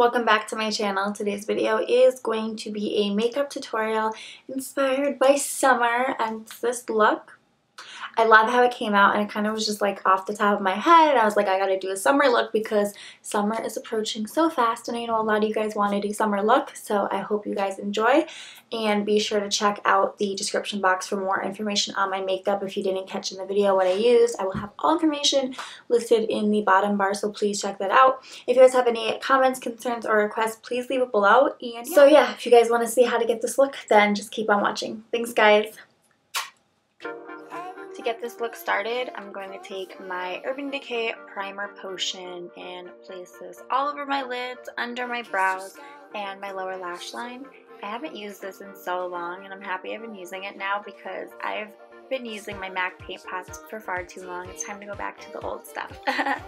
welcome back to my channel. Today's video is going to be a makeup tutorial inspired by summer and this look I love how it came out and it kind of was just like off the top of my head and I was like I gotta do a summer look because summer is approaching so fast and I know a lot of you guys want to do summer look so I hope you guys enjoy and be sure to check out the description box for more information on my makeup if you didn't catch in the video what I used. I will have all information listed in the bottom bar so please check that out. If you guys have any comments, concerns, or requests please leave it below and yeah. so yeah if you guys want to see how to get this look then just keep on watching. Thanks guys! To get this look started, I'm going to take my Urban Decay Primer Potion and place this all over my lids, under my brows, and my lower lash line. I haven't used this in so long and I'm happy I've been using it now because I've been using my MAC paint pots for far too long. It's time to go back to the old stuff.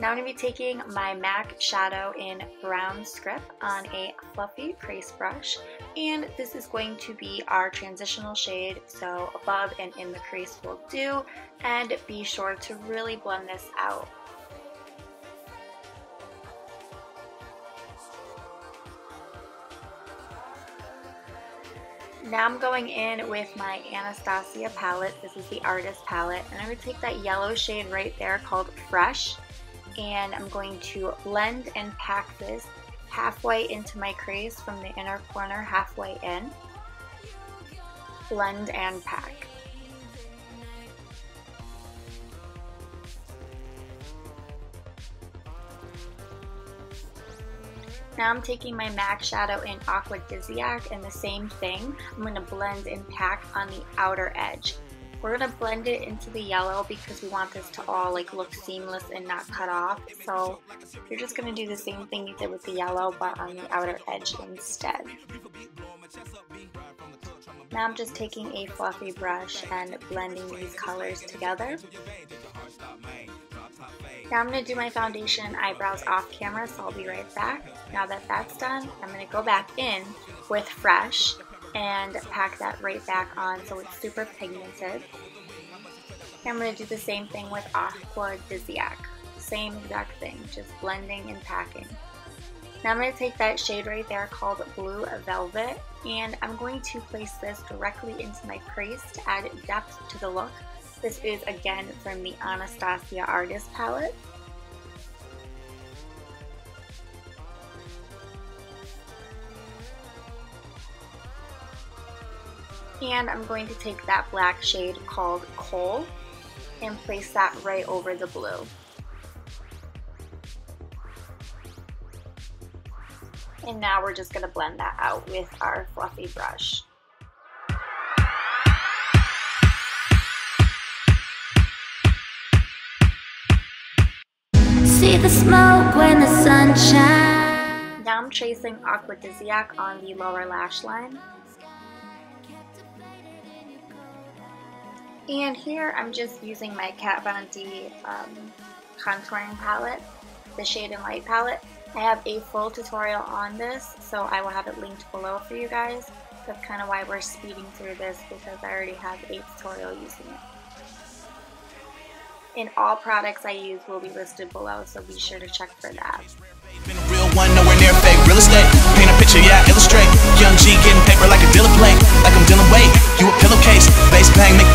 Now I'm going to be taking my MAC Shadow in Brown Script on a fluffy crease brush and this is going to be our transitional shade so above and in the crease will do and be sure to really blend this out. Now I'm going in with my Anastasia palette. This is the Artist palette. And I'm going to take that yellow shade right there called Phresh and I'm going to blend and pack this halfway into my crease from the inner corner halfway in. Blend and pack. Now I'm taking my MAC shadow in Aquadisiac and the same thing. I'm going to blend and pack on the outer edge. We're to blend it into the yellow because we want this to all like look seamless and not cut off. So you're just to do the same thing you did with the yellow but on the outer edge instead. Now I'm just taking a fluffy brush and blending these colors together. Now I'm going to do my foundation and eyebrows off camera, so I'll be right back. Now that that's done, I'm going to go back in with Phresh and pack that right back on so it's super pigmented. I'm going to do the same thing with Aqua Dizziac. Same exact thing, just blending and packing. Now I'm going to take that shade right there called Blue Velvet and I'm going to place this directly into my crease to add depth to the look. This is again from the Anastasia Artist palette. And I'm going to take that black shade called Coal and place that right over the blue. And now we're just going to blend that out with our fluffy brush. See the smoke when the sun shines. Now I'm tracing Aquadisiac on the lower lash line. And here I'm just using my Kat Von D um, contouring palette, the Shade and Light palette. I have a full tutorial on this, so I will have it linked below for you guys. That's kind of why we're speeding through this because I already have a tutorial using it. And all products I use will be listed below, so be sure to check for that. Real one, nowhere near fake. Real estate, paint a picture, yeah, illustrate. Young G getting paper like a dealer plate, like I'm dealing weight. You a pillowcase, bang, make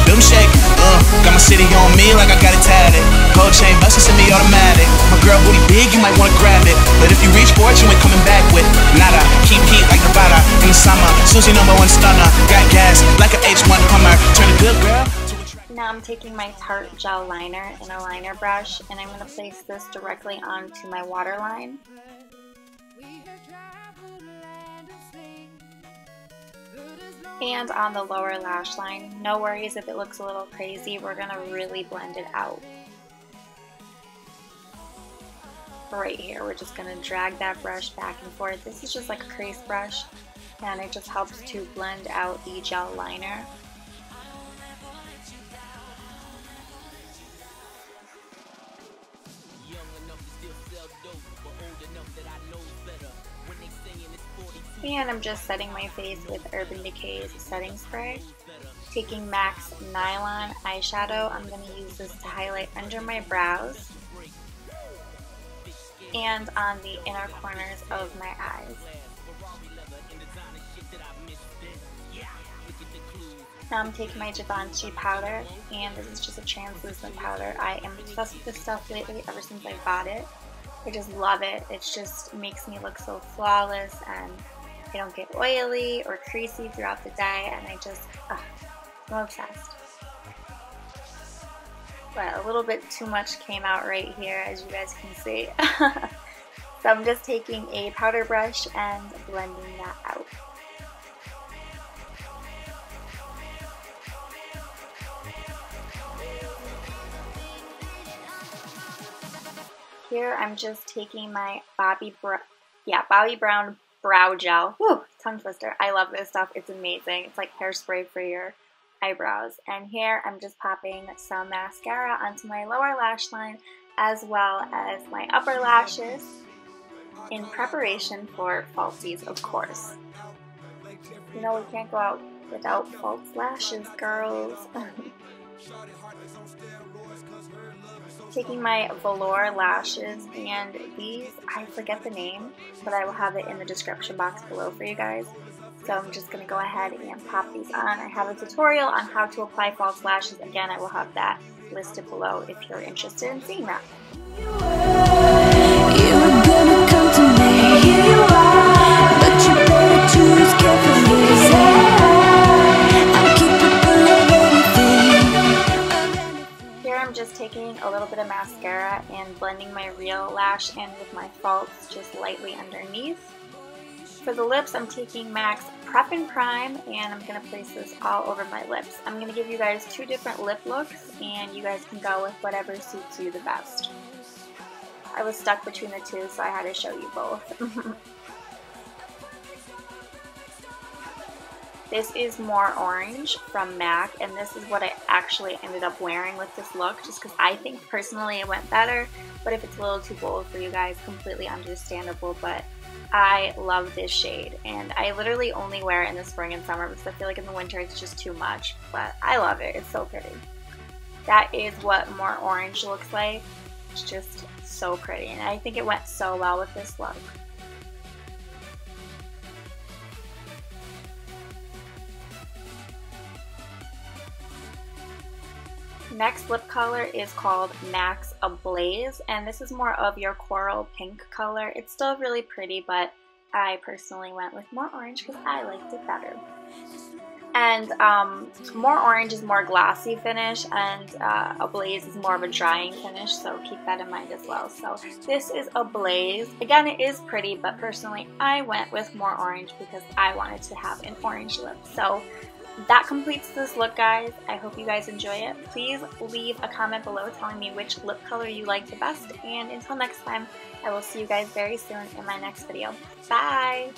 you might wanna grab it. But if you reach for it, you ain't coming back with nada. Keep heat like Nevada in the summer. Susie number one stunner, got gas like an H1 Hummer. Turn a good girl. Now I'm taking my Tarte gel liner and a liner brush and I'm going to place this directly onto my waterline. And on the lower lash line. No worries if it looks a little crazy, we're going to really blend it out. Right here, we're just to drag that brush back and forth. This is just like a crease brush and it just helps to blend out the gel liner. And I'm just setting my face with Urban Decay's setting spray. Taking MAC's Nylon eyeshadow, I'm going to use this to highlight under my brows. And on the inner corners of my eyes. Now I'm taking my Givenchy powder, and this is just a translucent powder. I am obsessed with this stuff lately ever since I bought it. I just love it. It just makes me look so flawless, and I don't get oily or creasy throughout the day, and I just, ugh, I'm obsessed. But a little bit too much came out right here, as you guys can see. so I'm just taking a powder brush and blending that out. Here I'm just taking my Bobbi Brown, yeah, Bobbi Brown Brow Gel. Woo, tongue twister. I love this stuff. It's amazing. It's like hairspray for your eyebrows. And here I'm just popping some mascara onto my lower lash line as well as my upper lashes in preparation for falsies, of course. You know, we can't go out without false lashes, girls. taking my velour lashes and these, I forget the name, but I will have it in the description box below for you guys. So I'm just going to go ahead and pop these on. I have a tutorial on how to apply false lashes. Again, I will have that listed below if you're interested in seeing that. Here I'm just taking a little bit of mascara and blending my real lash in with my false just lightly underneath. For the lips, I'm taking MAC's Prep and Prime, and I'm going to place this all over my lips. I'm going to give you guys two different lip looks, and you guys can go with whatever suits you the best. I was stuck between the two, so I had to show you both. This is MorOrange from MAC, and this is what I actually ended up wearing with this look, just because I think personally it went better, but if it's a little too bold for you guys, completely understandable, but I love this shade, and I literally only wear it in the spring and summer because I feel like in the winter it's just too much, but I love it. It's so pretty. That is what MorOrange looks like. It's just so pretty, and I think it went so well with this look. Next lip color is called MAC's Ablaze, and this is more of your coral pink color. It's still really pretty, but I personally went with MorOrange because I liked it better. And um, MorOrange is more glossy finish, and uh, Ablaze is more of a drying finish, so keep that in mind as well. So this is Ablaze. Again, it is pretty, but personally I went with MorOrange because I wanted to have an orange lip. So that completes this look, guys. I hope you guys enjoy it. Please leave a comment below telling me which lip color you like the best. And until next time, I will see you guys very soon in my next video. Bye!